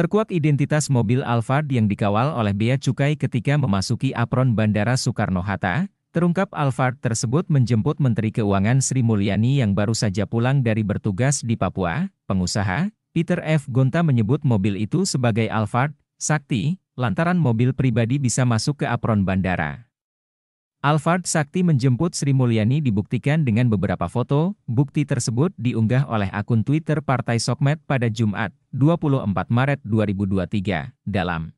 Terkuak identitas mobil Alphard yang dikawal oleh Bea Cukai ketika memasuki apron Bandara Soekarno-Hatta, terungkap Alphard tersebut menjemput Menteri Keuangan Sri Mulyani yang baru saja pulang dari bertugas di Papua, pengusaha, Peter F. Gonta menyebut mobil itu sebagai Alphard, Sakti, lantaran mobil pribadi bisa masuk ke apron bandara. Alphard Sakti menjemput Sri Mulyani dibuktikan dengan beberapa foto, bukti tersebut diunggah oleh akun Twitter Partai Sokmed pada Jumat, 24 Maret 2023, dalam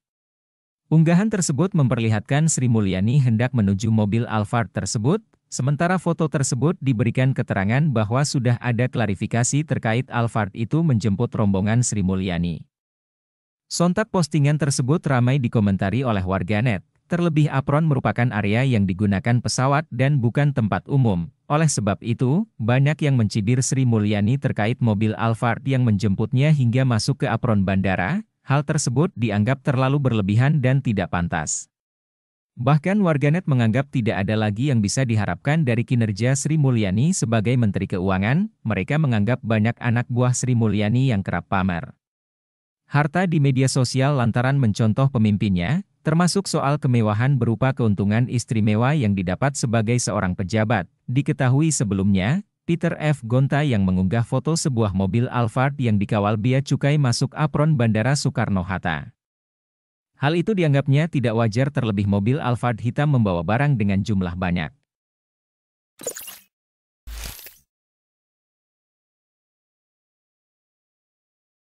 unggahan tersebut memperlihatkan Sri Mulyani hendak menuju mobil Alphard tersebut, sementara foto tersebut diberikan keterangan bahwa sudah ada klarifikasi terkait Alphard itu menjemput rombongan Sri Mulyani. Sontak postingan tersebut ramai dikomentari oleh warganet, Terlebih apron merupakan area yang digunakan pesawat dan bukan tempat umum. Oleh sebab itu, banyak yang mencibir Sri Mulyani terkait mobil Alphard yang menjemputnya hingga masuk ke apron bandara, hal tersebut dianggap terlalu berlebihan dan tidak pantas. Bahkan warganet menganggap tidak ada lagi yang bisa diharapkan dari kinerja Sri Mulyani sebagai Menteri Keuangan, mereka menganggap banyak anak buah Sri Mulyani yang kerap pamer. Harta di media sosial lantaran mencontoh pemimpinnya, termasuk soal kemewahan berupa keuntungan istimewa yang didapat sebagai seorang pejabat. Diketahui sebelumnya, Peter F. Gonta yang mengunggah foto sebuah mobil Alphard yang dikawal Bea Cukai masuk apron Bandara Soekarno-Hatta. Hal itu dianggapnya tidak wajar terlebih mobil Alphard hitam membawa barang dengan jumlah banyak.